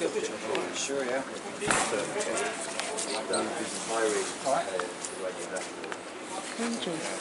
Sure, yeah. Oranges.